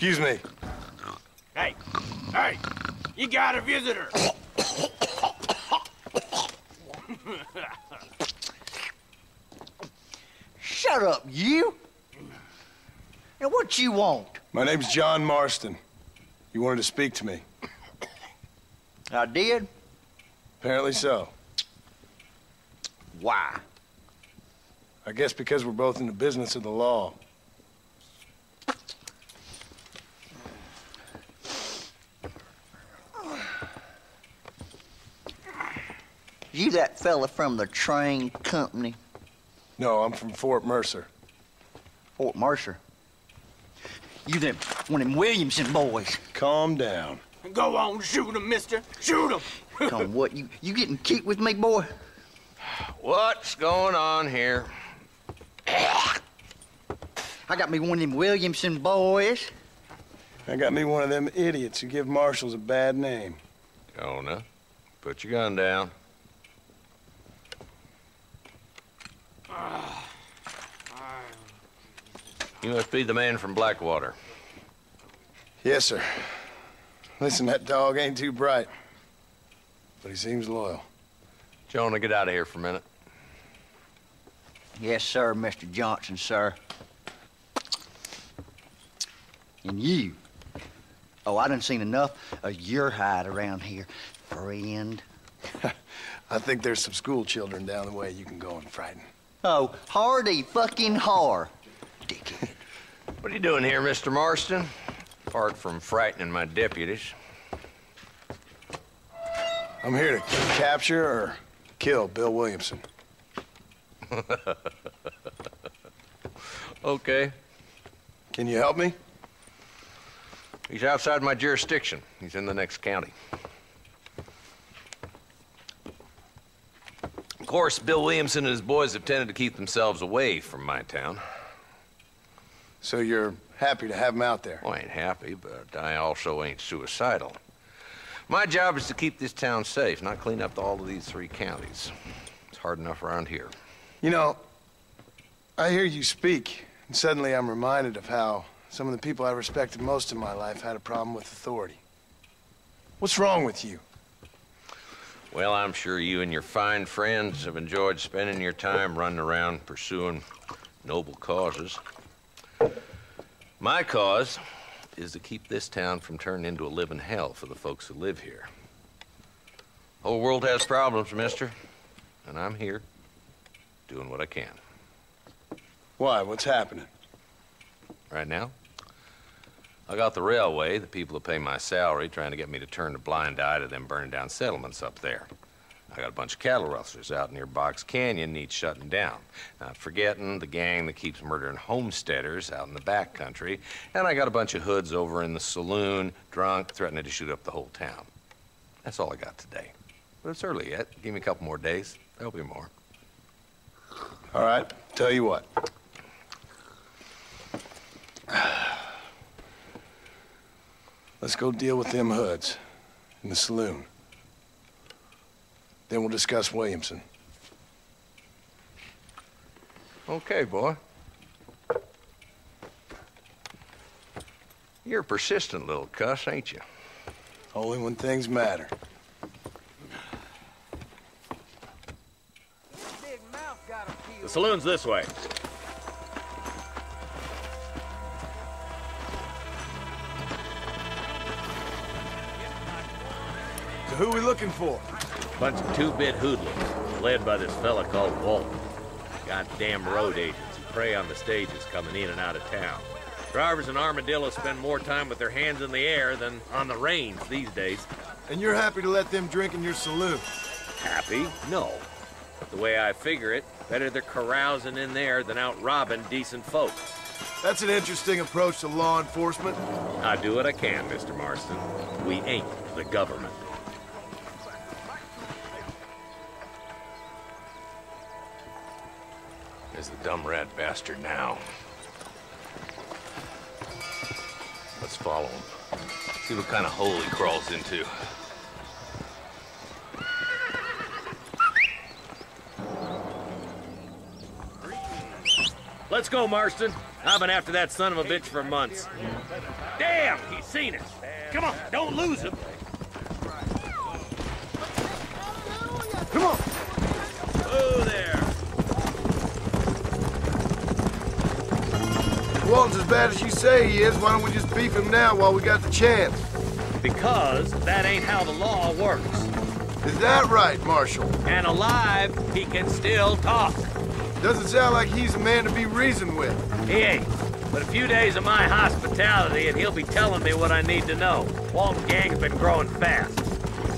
Excuse me. Hey, hey, you got a visitor. Shut up, you! And what you want? My name's John Marston. You wanted to speak to me. I did? Apparently so. Why? I guess because we're both in the business of the law. You that fella from the train company, No, I'm from Fort Mercer. Fort Mercer? You them one of them Williamson boys. Calm down. Go on, shoot him, mister. Shoot him. Come what, you, you getting kicked with me, boy? What's going on here? I got me one of them Williamson boys. I got me one of them idiots who give marshals a bad name. Jonah, put your gun down. You must be the man from Blackwater. Yes, sir. Listen, that dog ain't too bright. But he seems loyal. Jonah, get out of here for a minute. Yes, sir, Mr. Johnson, sir. And you. Oh, I done seen enough of your hide around here, friend. I think there's some school children down the way you can go and frighten. Oh, hardy fucking har. Dickhead. What are you doing here, Mr. Marston? Apart from frightening my deputies. I'm here to capture or kill Bill Williamson. Okay. Can you help me? He's outside my jurisdiction. He's in the next county. Of course, Bill Williamson and his boys have tended to keep themselves away from my town. So you're happy to have him out there? Well, I ain't happy, but I also ain't suicidal. My job is to keep this town safe, not clean up all of these three counties. It's hard enough around here. You know, I hear you speak, and suddenly I'm reminded of how some of the people I respected most in my life had a problem with authority. What's wrong with you? Well, I'm sure you and your fine friends have enjoyed spending your time running around pursuing noble causes. My cause is to keep this town from turning into a living hell for the folks who live here. Whole world has problems, mister, and I'm here doing what I can. Why? What's happening? Right now, I got the railway, the people who pay my salary, trying to get me to turn a blind eye to them burning down settlements up there. I got a bunch of cattle rustlers out near Box Canyon needs shutting down. Not forgetting the gang that keeps murdering homesteaders out in the back country. And I got a bunch of hoods over in the saloon, drunk, threatening to shoot up the whole town. That's all I got today. But it's early yet. Give me a couple more days. There'll be more. All right, tell you what. Let's go deal with them hoods in the saloon. Then we'll discuss Williamson. Okay, boy. You're a persistent little cuss, ain't you? Only when things matter. The saloon's this way. So who we looking for? Bunch of two-bit hoodlums, led by this fella called Walton. Goddamn road agents who prey on the stages coming in and out of town. Drivers in Armadillo spend more time with their hands in the air than on the reins these days. And you're happy to let them drink in your saloon? Happy? No. But the way I figure it, better they're carousing in there than out robbing decent folk. That's an interesting approach to law enforcement. I do what I can, Mr. Marston. We ain't the government. Is the dumb rat bastard now. Let's follow him. See what kind of hole he crawls into. Let's go, Marston. I've been after that son of a bitch for months. Damn, he's seen us. Come on, don't lose him. Come on! Oh, there. If Walton's as bad as you say he is, why don't we just beef him now while we got the chance? Because that ain't how the law works. Is that right, Marshal? And alive, he can still talk. Doesn't sound like he's a man to be reasoned with. He ain't. But a few days of my hospitality, and he'll be telling me what I need to know. Walton's gang's been growing fast.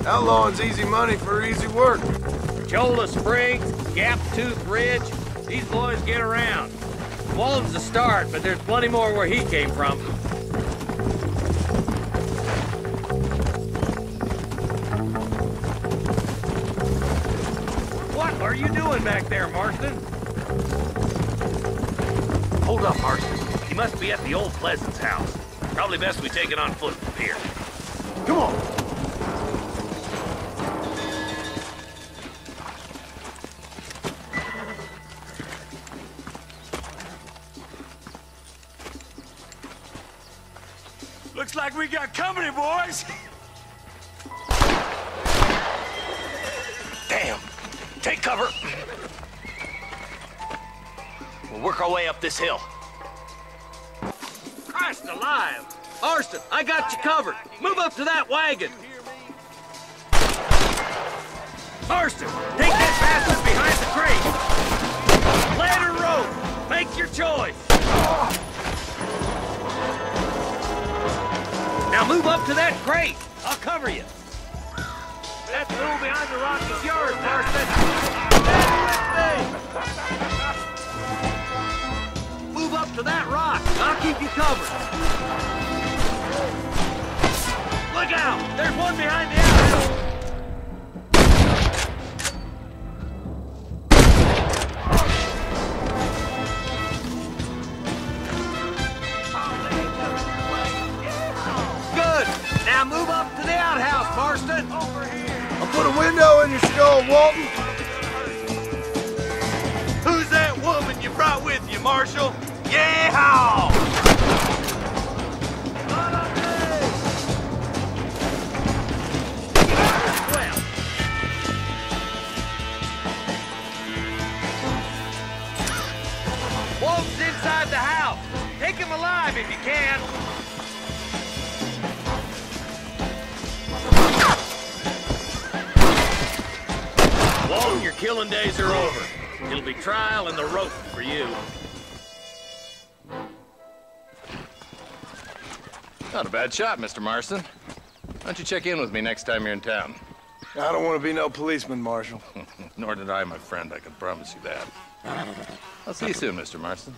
Outlawing's easy money for easy work. Cholla Springs, Gap Tooth Ridge, these boys get around. Walton's the start, but there's plenty more where he came from. What are you doing back there, Marston? Hold up, Marston. He must be at the old Pleasance house. Probably best we take it on foot from here. Come on! Looks like we got company, boys. Damn. Take cover. We'll work our way up this hill. Christ alive! Marston, I got you covered. Move up to that wagon. Marston, take that bastard behind the crate. Ladder rope. Make your choice. Now move up to that crate. I'll cover you. That tool behind the rock is yours, Marston. Stand with me. Move up to that rock. I'll keep you covered. Look out! There's one behind the outhouse! Marshal? Yeehaw! Walton's inside the house. Take him alive if you can. Walton, your killing days are over. It'll be trial and the rope for you. Not a bad shot, Mr. Marston. Why don't you check in with me next time you're in town? I don't want to be no policeman, Marshal. Nor did I, my friend. I can promise you that. I'll see you soon, Mr. Marston.